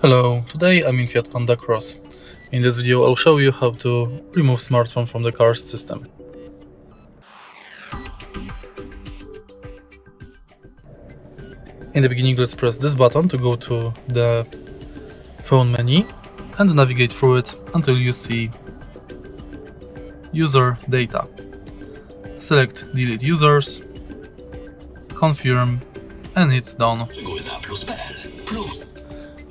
Hello, today I'm in Fiat Panda Cross. In this video I'll show you how to remove smartphone from the car's system. In the beginning let's press this button to go to the phone menu and navigate through it until you see user data. Select delete users, confirm and it's done.